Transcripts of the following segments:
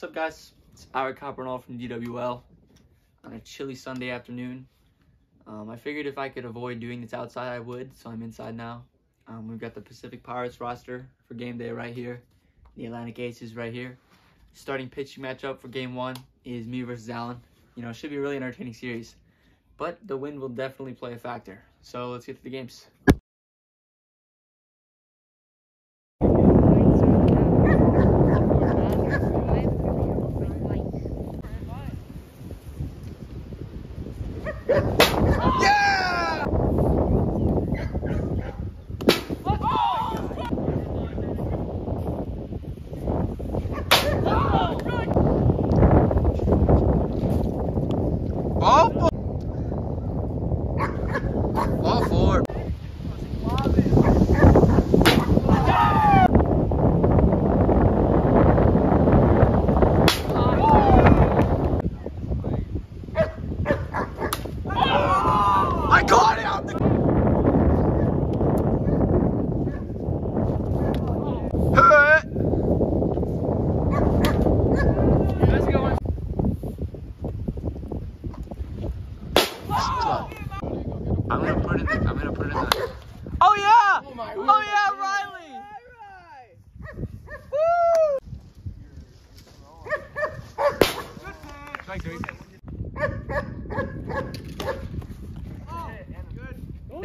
What's up, guys? It's Ira Copernall from DWL on a chilly Sunday afternoon. Um, I figured if I could avoid doing this outside, I would, so I'm inside now. Um, we've got the Pacific Pirates roster for game day right here. The Atlantic Aces right here. Starting pitching matchup for game one is me versus Allen. You know, it should be a really entertaining series, but the wind will definitely play a factor. So let's get to the games. Yeah. out the. Hurt. I'm gonna put it in the, I'm gonna put it in the, Oh yeah! Oh, yeah, Riley!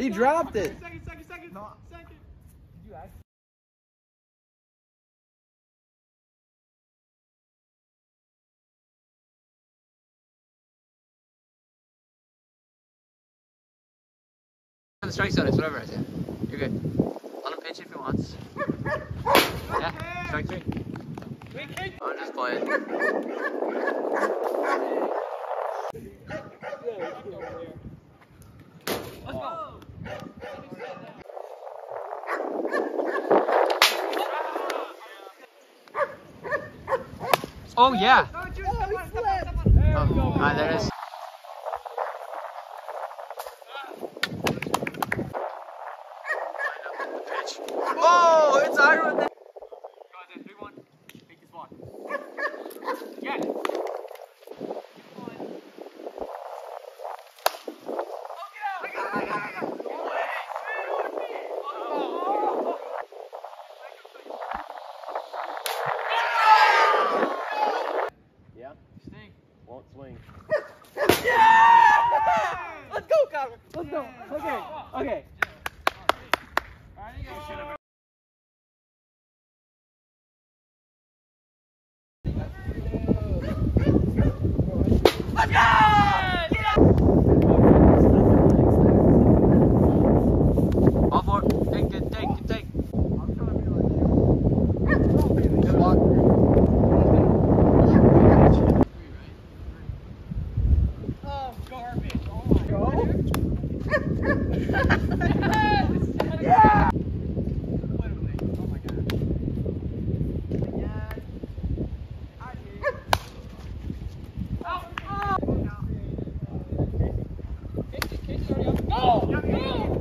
He dropped it. the strike zone, it's whatever I say. You're good. Let him pitch if he wants. Yeah, strike three. I'm oh, just playing. Oh yeah. Oh, ah, there it is. Oh, it's Iron. there. Let's go, Connor. Let's go. Okay. Okay. All four. Take it, take it, take. Good walk. Good walk. Oh, come on.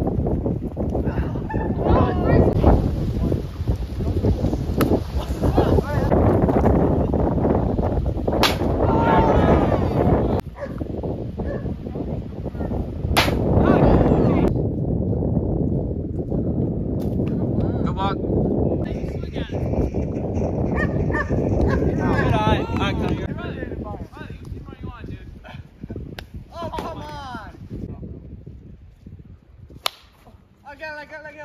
I got it,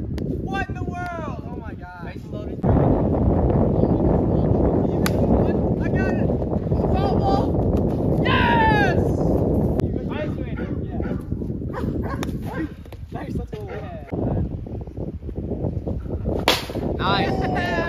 Nice.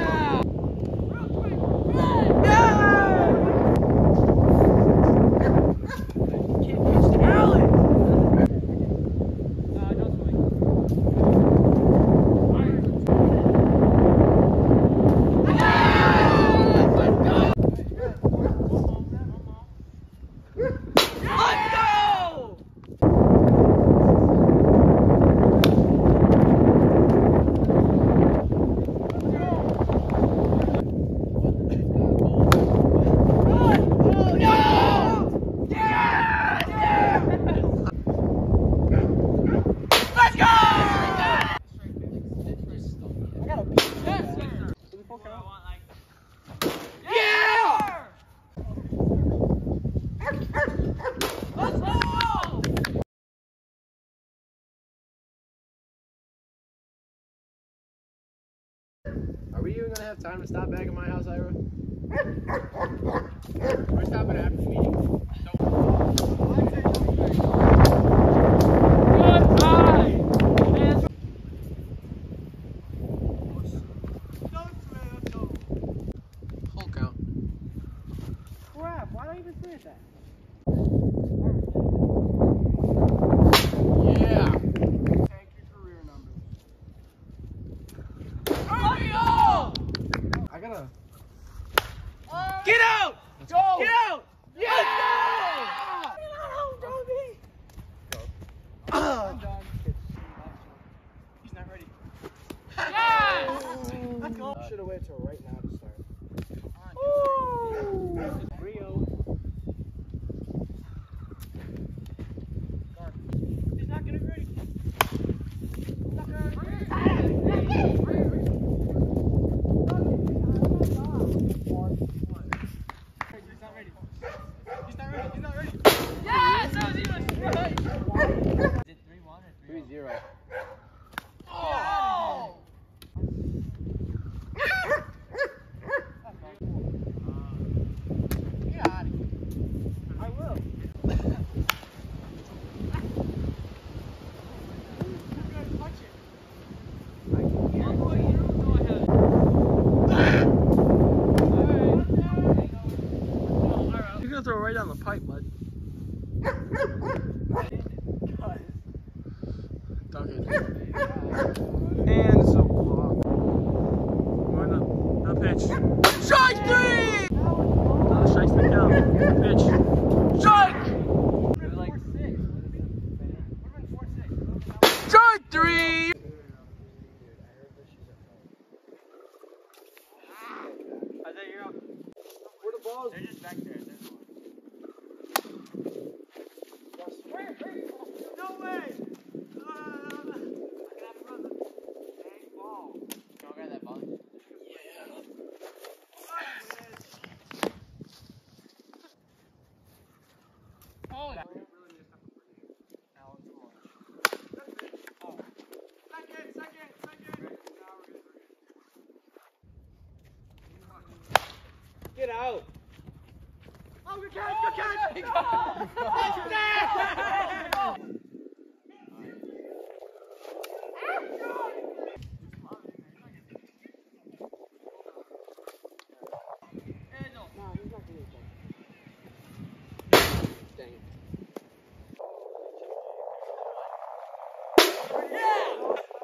have time to stop back at my house, Ira? We're stopping after meeting. Whole count. Crap, why don't you even say that? Yeah. Take your career numbers. I gotta. Get out! Let's go. Get out! Yes! I'm done. He's not ready. Let's go. Till right now to start. Rio. He's not gonna be ready. He's not gonna be ready. He's not ready. He's not ready. He's not ready. Three zero. Oh! Get out of here. I will. You're gonna touch it. You're gonna throw right down the pipe, bud. And so block. Going the, the pitch. Strike three! No, the strike's been down. Pitch. Strike! Strike three! Where the balls? They're just back there. There's one. No way! Uh, Don't grab that ball. Oh, second. Get out. Oh, good catch, good catch. Oh, Touchdown! Yeah!